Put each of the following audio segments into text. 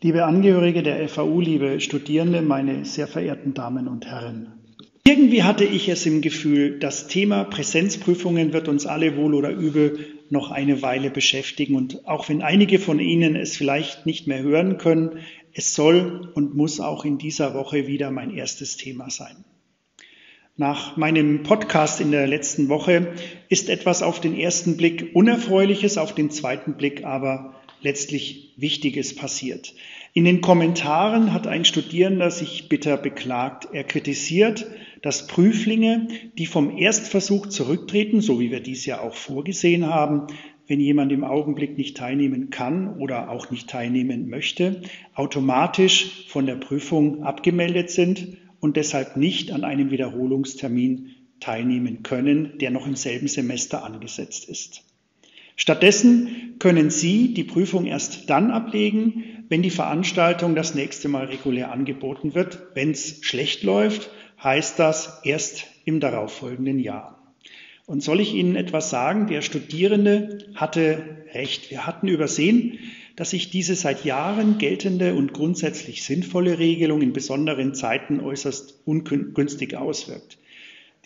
Liebe Angehörige der FAU, liebe Studierende, meine sehr verehrten Damen und Herren. Irgendwie hatte ich es im Gefühl, das Thema Präsenzprüfungen wird uns alle wohl oder übel noch eine Weile beschäftigen. Und auch wenn einige von Ihnen es vielleicht nicht mehr hören können, es soll und muss auch in dieser Woche wieder mein erstes Thema sein. Nach meinem Podcast in der letzten Woche ist etwas auf den ersten Blick Unerfreuliches, auf den zweiten Blick aber letztlich Wichtiges passiert. In den Kommentaren hat ein Studierender sich bitter beklagt. Er kritisiert, dass Prüflinge, die vom Erstversuch zurücktreten, so wie wir dies ja auch vorgesehen haben, wenn jemand im Augenblick nicht teilnehmen kann oder auch nicht teilnehmen möchte, automatisch von der Prüfung abgemeldet sind und deshalb nicht an einem Wiederholungstermin teilnehmen können, der noch im selben Semester angesetzt ist. Stattdessen können Sie die Prüfung erst dann ablegen, wenn die Veranstaltung das nächste Mal regulär angeboten wird. Wenn es schlecht läuft, heißt das erst im darauffolgenden Jahr. Und soll ich Ihnen etwas sagen? Der Studierende hatte recht. Wir hatten übersehen, dass sich diese seit Jahren geltende und grundsätzlich sinnvolle Regelung in besonderen Zeiten äußerst ungünstig auswirkt.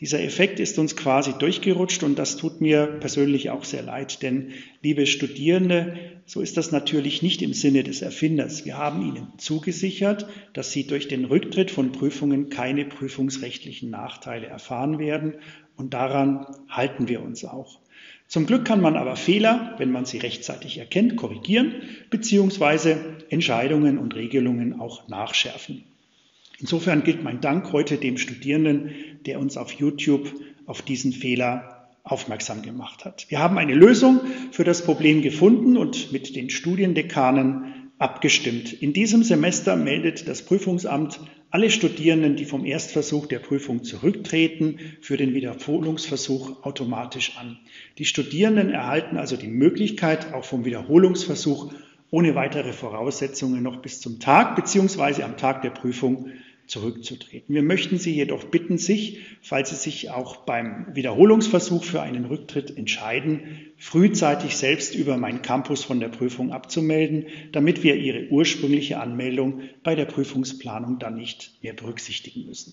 Dieser Effekt ist uns quasi durchgerutscht und das tut mir persönlich auch sehr leid, denn liebe Studierende, so ist das natürlich nicht im Sinne des Erfinders. Wir haben Ihnen zugesichert, dass Sie durch den Rücktritt von Prüfungen keine prüfungsrechtlichen Nachteile erfahren werden und daran halten wir uns auch. Zum Glück kann man aber Fehler, wenn man sie rechtzeitig erkennt, korrigieren bzw. Entscheidungen und Regelungen auch nachschärfen. Insofern gilt mein Dank heute dem Studierenden, der uns auf YouTube auf diesen Fehler aufmerksam gemacht hat. Wir haben eine Lösung für das Problem gefunden und mit den Studiendekanen abgestimmt. In diesem Semester meldet das Prüfungsamt alle Studierenden, die vom Erstversuch der Prüfung zurücktreten, für den Wiederholungsversuch automatisch an. Die Studierenden erhalten also die Möglichkeit, auch vom Wiederholungsversuch ohne weitere Voraussetzungen noch bis zum Tag bzw. am Tag der Prüfung zurückzutreten. Wir möchten Sie jedoch bitten, sich, falls Sie sich auch beim Wiederholungsversuch für einen Rücktritt entscheiden, frühzeitig selbst über mein Campus von der Prüfung abzumelden, damit wir Ihre ursprüngliche Anmeldung bei der Prüfungsplanung dann nicht mehr berücksichtigen müssen.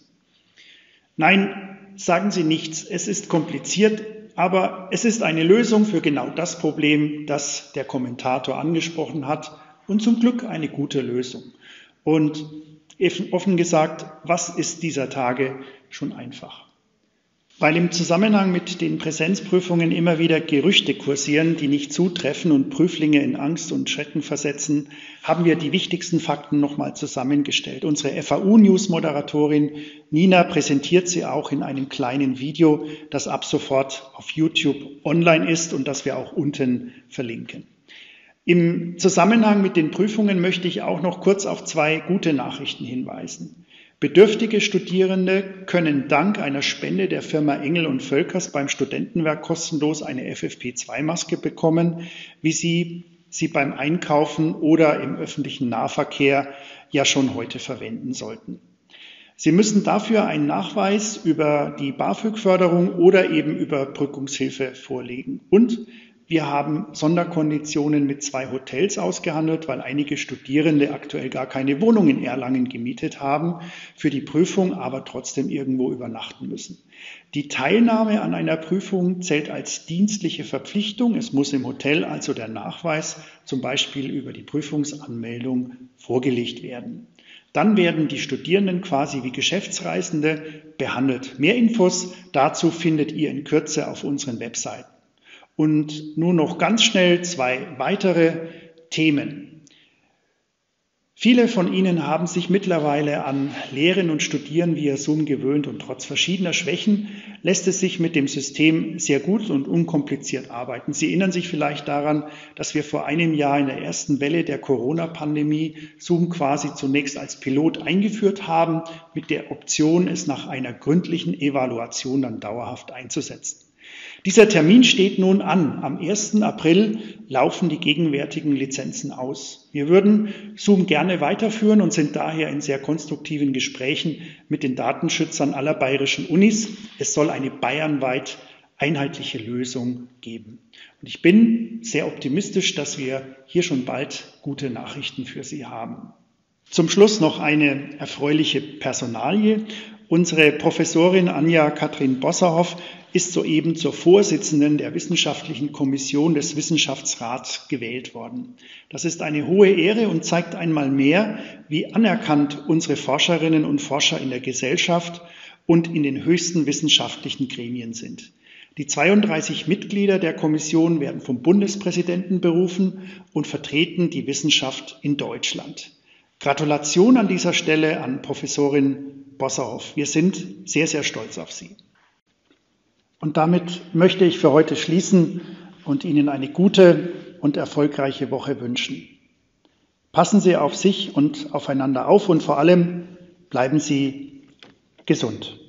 Nein, sagen Sie nichts. Es ist kompliziert, aber es ist eine Lösung für genau das Problem, das der Kommentator angesprochen hat und zum Glück eine gute Lösung. Und offen gesagt, was ist dieser Tage schon einfach? Weil im Zusammenhang mit den Präsenzprüfungen immer wieder Gerüchte kursieren, die nicht zutreffen und Prüflinge in Angst und Schrecken versetzen, haben wir die wichtigsten Fakten nochmal zusammengestellt. Unsere FAU-News-Moderatorin Nina präsentiert sie auch in einem kleinen Video, das ab sofort auf YouTube online ist und das wir auch unten verlinken. Im Zusammenhang mit den Prüfungen möchte ich auch noch kurz auf zwei gute Nachrichten hinweisen. Bedürftige Studierende können dank einer Spende der Firma Engel und Völkers beim Studentenwerk kostenlos eine FFP2-Maske bekommen, wie sie sie beim Einkaufen oder im öffentlichen Nahverkehr ja schon heute verwenden sollten. Sie müssen dafür einen Nachweis über die BAföG-Förderung oder eben Überbrückungshilfe vorlegen. Und wir haben Sonderkonditionen mit zwei Hotels ausgehandelt, weil einige Studierende aktuell gar keine Wohnung in Erlangen gemietet haben für die Prüfung, aber trotzdem irgendwo übernachten müssen. Die Teilnahme an einer Prüfung zählt als dienstliche Verpflichtung. Es muss im Hotel also der Nachweis zum Beispiel über die Prüfungsanmeldung vorgelegt werden. Dann werden die Studierenden quasi wie Geschäftsreisende behandelt. Mehr Infos dazu findet ihr in Kürze auf unseren Webseiten. Und nun noch ganz schnell zwei weitere Themen. Viele von Ihnen haben sich mittlerweile an Lehren und Studieren via Zoom gewöhnt und trotz verschiedener Schwächen lässt es sich mit dem System sehr gut und unkompliziert arbeiten. Sie erinnern sich vielleicht daran, dass wir vor einem Jahr in der ersten Welle der Corona-Pandemie Zoom quasi zunächst als Pilot eingeführt haben, mit der Option, es nach einer gründlichen Evaluation dann dauerhaft einzusetzen. Dieser Termin steht nun an. Am 1. April laufen die gegenwärtigen Lizenzen aus. Wir würden Zoom gerne weiterführen und sind daher in sehr konstruktiven Gesprächen mit den Datenschützern aller bayerischen Unis. Es soll eine bayernweit einheitliche Lösung geben. Und ich bin sehr optimistisch, dass wir hier schon bald gute Nachrichten für Sie haben. Zum Schluss noch eine erfreuliche Personalie. Unsere Professorin Anja Katrin Bosserhoff ist soeben zur Vorsitzenden der Wissenschaftlichen Kommission des Wissenschaftsrats gewählt worden. Das ist eine hohe Ehre und zeigt einmal mehr, wie anerkannt unsere Forscherinnen und Forscher in der Gesellschaft und in den höchsten wissenschaftlichen Gremien sind. Die 32 Mitglieder der Kommission werden vom Bundespräsidenten berufen und vertreten die Wissenschaft in Deutschland. Gratulation an dieser Stelle an Professorin Bosserhoff. Wir sind sehr, sehr stolz auf Sie. Und damit möchte ich für heute schließen und Ihnen eine gute und erfolgreiche Woche wünschen. Passen Sie auf sich und aufeinander auf und vor allem bleiben Sie gesund.